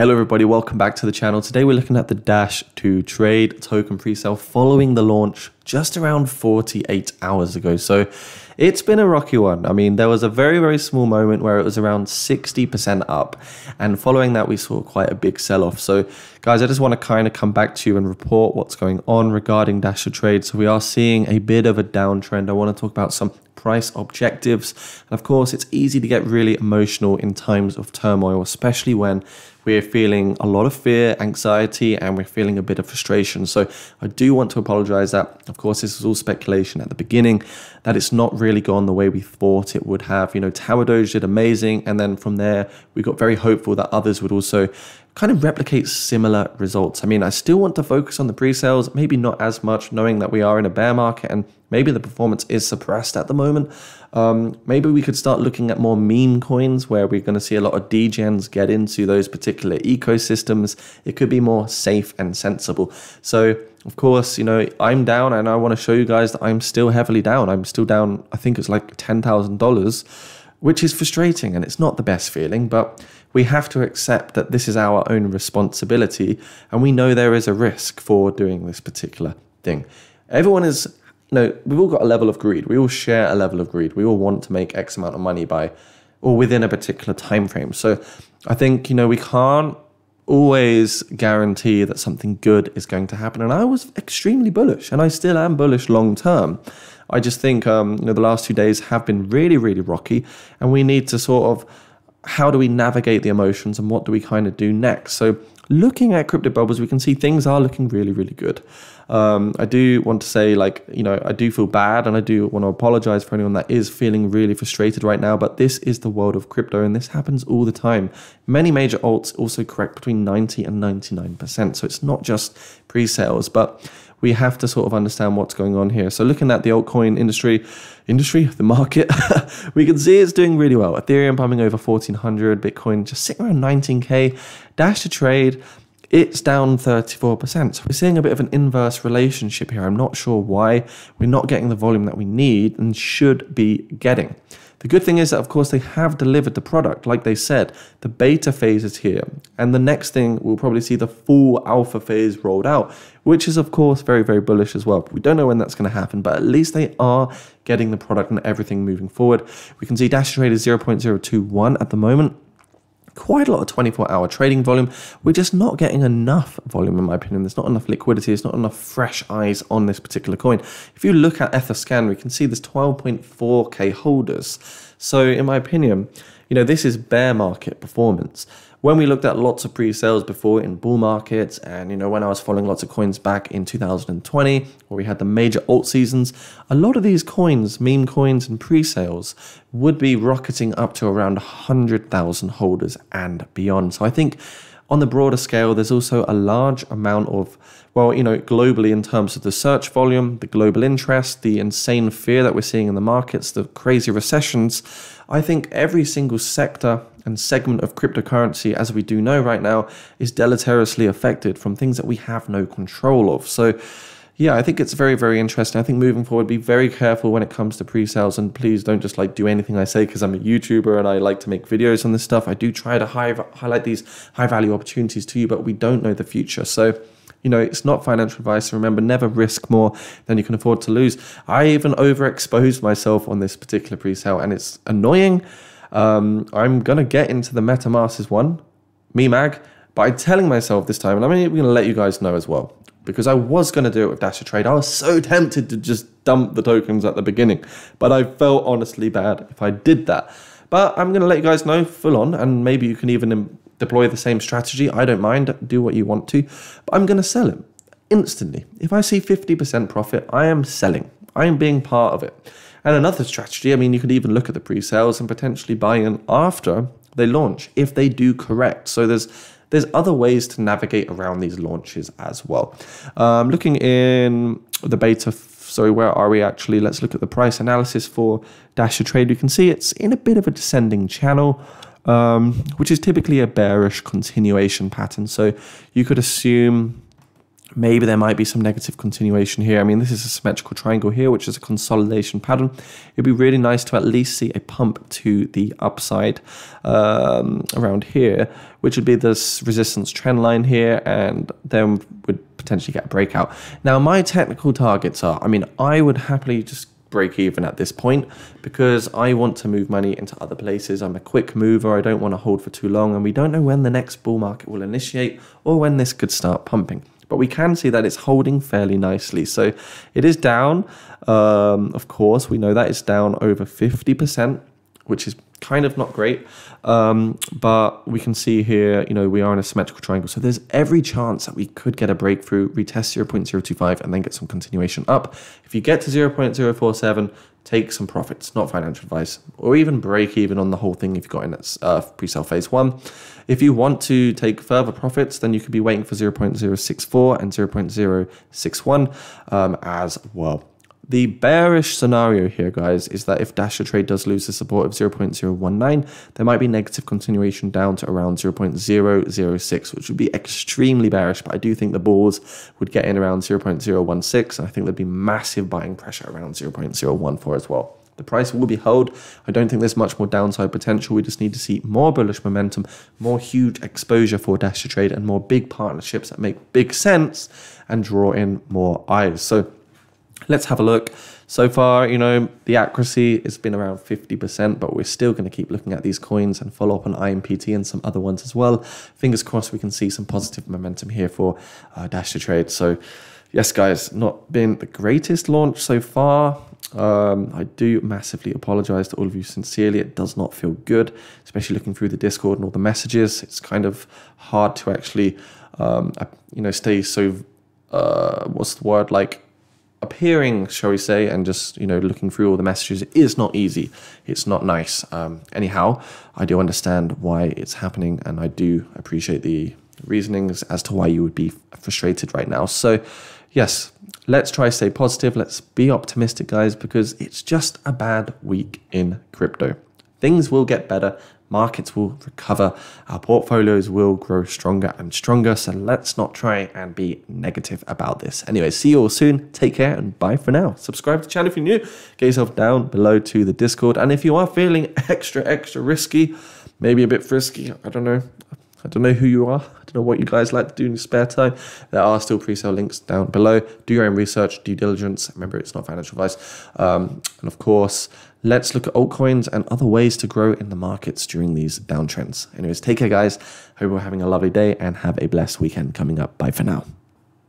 Hello everybody, welcome back to the channel. Today we're looking at the Dash 2 Trade token pre-sale following the launch just around 48 hours ago. So it's been a rocky one. I mean, there was a very, very small moment where it was around 60% up. And following that, we saw quite a big sell off. So, guys, I just want to kind of come back to you and report what's going on regarding Dash 2 Trade. So, we are seeing a bit of a downtrend. I want to talk about some price objectives. And of course, it's easy to get really emotional in times of turmoil, especially when we're feeling a lot of fear, anxiety, and we're feeling a bit of frustration. So I do want to apologize that, of course, this is all speculation at the beginning, that it's not really gone the way we thought it would have. You know, Tamadoge did amazing, and then from there, we got very hopeful that others would also kind of replicate similar results. I mean, I still want to focus on the pre-sales, maybe not as much, knowing that we are in a bear market and maybe the performance is suppressed at the moment. Um, maybe we could start looking at more meme coins where we're going to see a lot of degens get into those particular ecosystems. It could be more safe and sensible. So, of course, you know, I'm down and I want to show you guys that I'm still heavily down. I'm still down, I think it's like $10,000, which is frustrating and it's not the best feeling, but we have to accept that this is our own responsibility and we know there is a risk for doing this particular thing. Everyone is no, we've all got a level of greed. We all share a level of greed. We all want to make X amount of money by or within a particular time frame. So I think, you know, we can't always guarantee that something good is going to happen. And I was extremely bullish, and I still am bullish long term. I just think, um, you know, the last two days have been really, really rocky, and we need to sort of how do we navigate the emotions and what do we kind of do next? So looking at crypto bubbles, we can see things are looking really, really good. Um, I do want to say, like, you know, I do feel bad and I do want to apologize for anyone that is feeling really frustrated right now. But this is the world of crypto and this happens all the time. Many major alts also correct between 90 and 99%. So it's not just pre sales, but we have to sort of understand what's going on here. So looking at the altcoin industry, industry, the market, we can see it's doing really well. Ethereum pumping over 1400, Bitcoin just sitting around 19k. Dash 2 trade, it's down 34%. So we're seeing a bit of an inverse relationship here. I'm not sure why we're not getting the volume that we need and should be getting. The good thing is that, of course, they have delivered the product. Like they said, the beta phase is here. And the next thing, we'll probably see the full alpha phase rolled out, which is, of course, very, very bullish as well. We don't know when that's going to happen, but at least they are getting the product and everything moving forward. We can see Dash Trade is 0.021 at the moment quite a lot of 24 hour trading volume. We're just not getting enough volume, in my opinion. There's not enough liquidity, there's not enough fresh eyes on this particular coin. If you look at Etherscan, we can see there's 12.4k holders. So, in my opinion, you know, this is bear market performance. When we looked at lots of pre-sales before in bull markets and you know when i was following lots of coins back in 2020 where we had the major alt seasons a lot of these coins meme coins and pre-sales would be rocketing up to around 100000 holders and beyond. So i think on the broader scale there's also a large amount of well, you know, globally in terms of the search volume, the global interest, the insane fear that we're seeing in the markets, the crazy recessions, I think every single sector and segment of cryptocurrency, as we do know right now, is deleteriously affected from things that we have no control of. So, yeah, I think it's very, very interesting. I think moving forward, be very careful when it comes to pre-sales, and please don't just like do anything I say because I'm a YouTuber and I like to make videos on this stuff. I do try to high, highlight these high value opportunities to you, but we don't know the future. So, you know, it's not financial advice. Remember, never risk more than you can afford to lose. I even overexposed myself on this particular pre-sale, and it's annoying um, I'm going to get into the MetaMasters one, MeMag, by telling myself this time, and I'm going to let you guys know as well, because I was going to do it with Dash 2 Trade. I was so tempted to just dump the tokens at the beginning, but I felt honestly bad if I did that. But I'm going to let you guys know full on, and maybe you can even deploy the same strategy. I don't mind, do what you want to, but I'm going to sell it instantly. If I see 50% profit, I am selling. I am being part of it. And another strategy, I mean, you could even look at the pre-sales and potentially buy in after they launch if they do correct. So there's there's other ways to navigate around these launches as well. Um, looking in the beta, sorry, where are we actually? Let's look at the price analysis for Dash 2 Trade. You can see it's in a bit of a descending channel. Um, which is typically a bearish continuation pattern. So you could assume Maybe there might be some negative continuation here. I mean, this is a symmetrical triangle here, which is a consolidation pattern. It'd be really nice to at least see a pump to the upside um, around here, which would be this resistance trend line here, and then would potentially get a breakout. Now, my technical targets are, I mean, I would happily just break even at this point because I want to move money into other places. I'm a quick mover. I don't want to hold for too long, and we don't know when the next bull market will initiate or when this could start pumping. But we can see that it's holding fairly nicely. So it is down. Um, of course, we know that it's down over 50%, which is kind of not great. Um, but we can see here, you know, we are in a symmetrical triangle. So there's every chance that we could get a breakthrough, retest 0.025, and then get some continuation up. If you get to 0.047, take some profits, not financial advice, or even break even on the whole thing if you've got in its uh, pre-sale phase one. If you want to take further profits, then you could be waiting for 0.064 and 0.061 um, as well. The bearish scenario here, guys, is that if Dash 2 Trade does lose the support of 0.019, there might be negative continuation down to around 0.006, which would be extremely bearish. But I do think the bulls would get in around 0.016, and I think there'd be massive buying pressure around 0.014 as well. The price will be held. I don't think there's much more downside potential. We just need to see more bullish momentum, more huge exposure for Dash 2 Trade, and more big partnerships that make big sense and draw in more eyes. So Let's have a look. So far, you know, the accuracy has been around 50%, but we're still going to keep looking at these coins and follow up on IMPT and some other ones as well. Fingers crossed we can see some positive momentum here for uh, Dash 2 Trade. So, yes, guys, not been the greatest launch so far. Um, I do massively apologize to all of you sincerely. It does not feel good, especially looking through the Discord and all the messages. It's kind of hard to actually, um, you know, stay so, uh, what's the word, like, appearing, shall we say, and just you know looking through all the messages is not easy. It's not nice. Um, anyhow, I do understand why it's happening, and I do appreciate the reasonings as to why you would be frustrated right now. So, yes, let's try stay positive. Let's be optimistic, guys, because it's just a bad week in crypto. Things will get better markets will recover, our portfolios will grow stronger and stronger. So let's not try and be negative about this. Anyway, see you all soon. Take care and bye for now. Subscribe to the channel if you're new. Get yourself down below to the Discord. And if you are feeling extra, extra risky, maybe a bit frisky, I don't know. I don't know who you are. I don't know what you guys like to do in your spare time. There are still pre-sale links down below. Do your own research, due diligence. Remember, it's not financial advice. Um, and of course, let's look at altcoins and other ways to grow in the markets during these downtrends. Anyways, take care, guys. Hope you're having a lovely day and have a blessed weekend coming up. Bye for now.